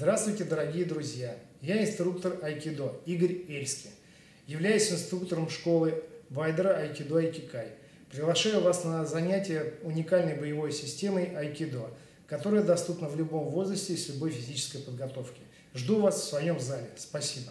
Здравствуйте, дорогие друзья! Я инструктор айкидо Игорь Эльский. Являюсь инструктором школы Вайдера айкидо Айкикай. Приглашаю вас на занятие уникальной боевой системой айкидо, которая доступна в любом возрасте и с любой физической подготовки. Жду вас в своем зале. Спасибо.